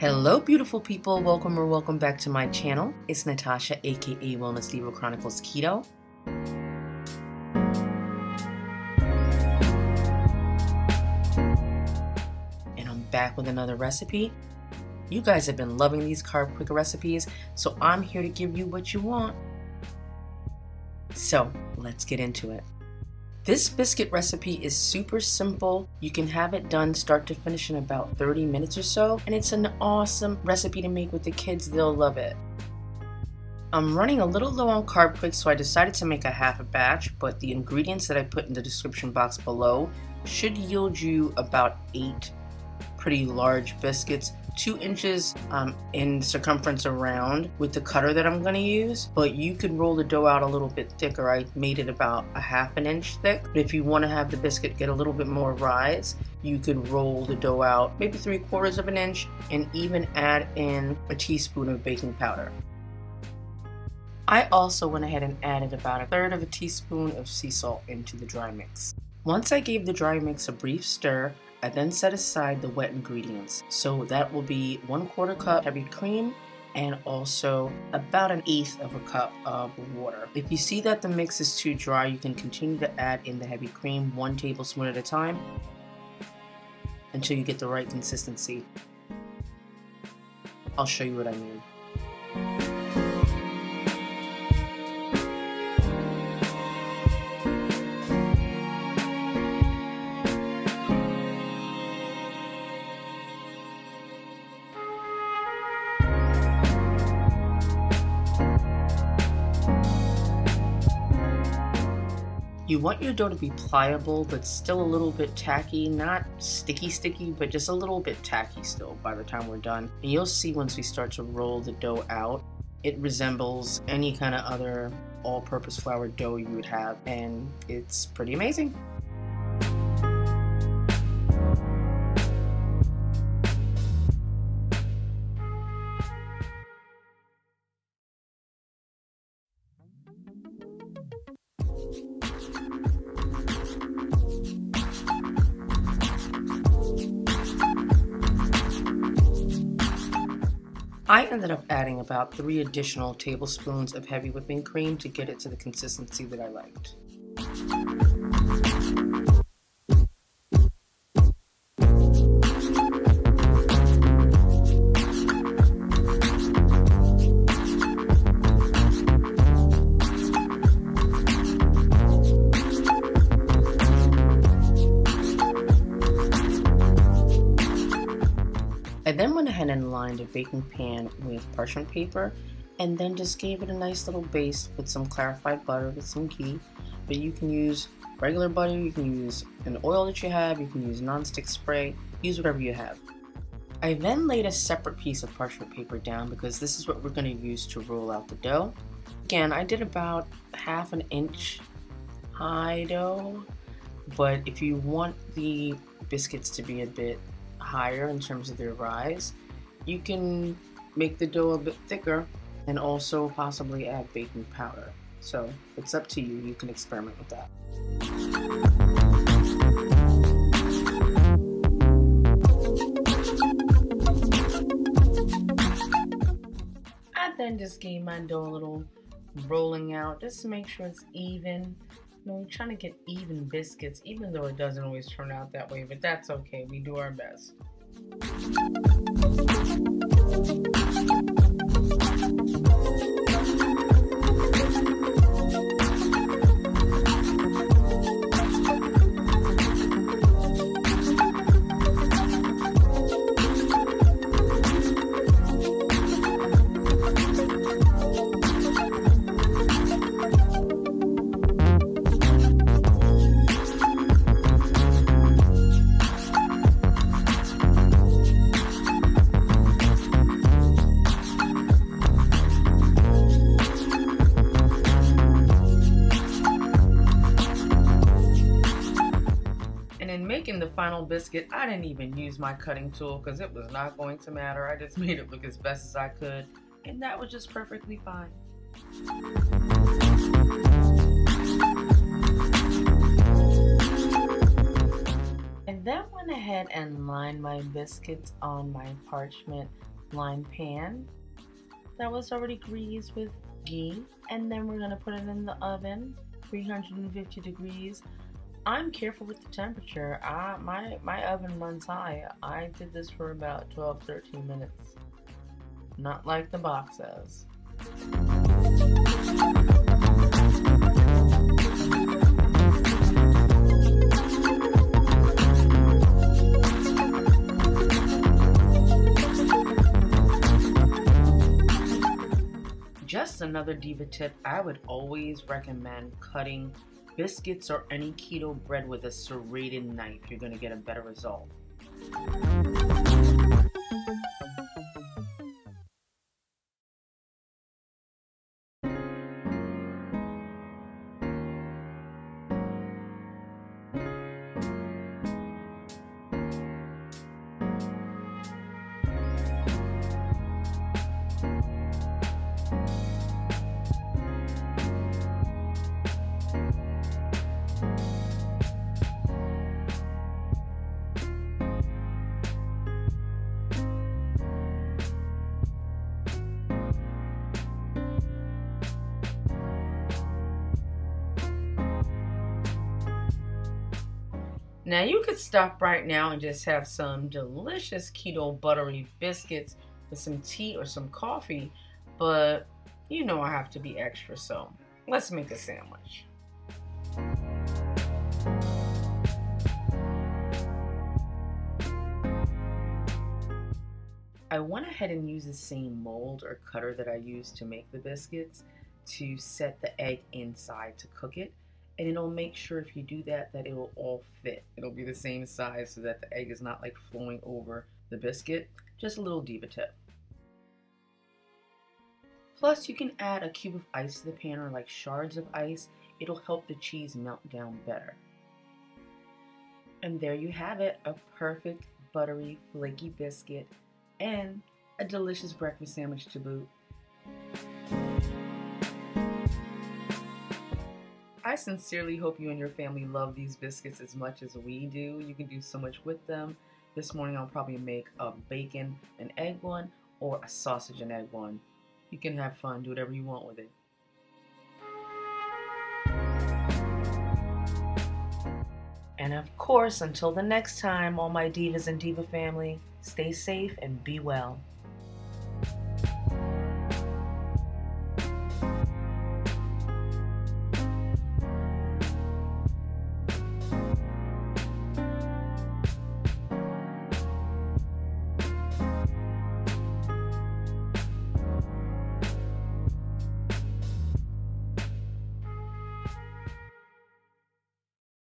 Hello, beautiful people. Welcome or welcome back to my channel. It's Natasha, aka Wellness Diva Chronicles Keto. And I'm back with another recipe. You guys have been loving these Carbquik recipes, so I'm here to give you what you want. So let's get into it. This biscuit recipe is super simple. You can have it done start to finish in about 30 minutes or so, and it's an awesome recipe to make with the kids. They'll love it. I'm running a little low on Carbquik, so I decided to make a half a batch, but the ingredients that I put in the description box below should yield you about eight pretty large biscuits two inches um, in circumference around with the cutter that I'm going to use, but you can roll the dough out a little bit thicker. I made it about a half an inch thick. But if you want to have the biscuit get a little bit more rise, you could roll the dough out maybe three quarters of an inch and even add in a teaspoon of baking powder. I also went ahead and added about a third of a teaspoon of sea salt into the dry mix. Once I gave the dry mix a brief stir, I then set aside the wet ingredients. So that will be one quarter cup heavy cream and also about an eighth of a cup of water. If you see that the mix is too dry, you can continue to add in the heavy cream one tablespoon at a time until you get the right consistency. I'll show you what I mean. You want your dough to be pliable, but still a little bit tacky, not sticky sticky, but just a little bit tacky still by the time we're done. And you'll see once we start to roll the dough out, it resembles any kind of other all-purpose flour dough you would have, and it's pretty amazing. I ended up adding about three additional tablespoons of heavy whipping cream to get it to the consistency that I liked. And lined a baking pan with parchment paper and then just gave it a nice little base with some clarified butter with some ghee. But you can use regular butter, you can use an oil that you have, you can use nonstick spray, use whatever you have. I then laid a separate piece of parchment paper down because this is what we're going to use to roll out the dough. Again, I did about half an inch high dough, but if you want the biscuits to be a bit higher in terms of their rise, you can make the dough a bit thicker and also possibly add baking powder. So it's up to you, you can experiment with that. I then just gave my dough a little rolling out just to make sure it's even You know, we're trying to get even biscuits, even though it doesn't always turn out that way, but that's okay. We do our best. Making the final biscuit, I didn't even use my cutting tool because it was not going to matter. I just made it look as best as I could, and that was just perfectly fine. And then went ahead and lined my biscuits on my parchment lined pan that was already greased with ghee. And then we're gonna put it in the oven, 350 degrees. I'm careful with the temperature. I, my, my oven runs high. I did this for about 12, 13 minutes. Not like the box says. Another diva tip, I would always recommend cutting biscuits or any keto bread with a serrated knife. You're going to get a better result. Now you could stop right now and just have some delicious keto buttery biscuits with some tea or some coffee, but you know I have to be extra, so let's make a sandwich. Went ahead and used the same mold or cutter that I used to make the biscuits to set the egg inside to cook it. And it'll make sure if you do that that it'll all fit. It'll be the same size so that the egg is not like flowing over the biscuit. Just a little diva tip. Plus you can add a cube of ice to the pan or like shards of ice. It'll help the cheese melt down better. And there you have it a perfect buttery flaky biscuit and a delicious breakfast sandwich to boot I sincerely hope you and your family love these biscuits as much as we do. You can do so much with them. This morning I'll probably make a bacon and egg one or a sausage and egg one. You can have fun, do whatever you want with it. And of course, until the next time, all my divas and diva family, stay safe and be well.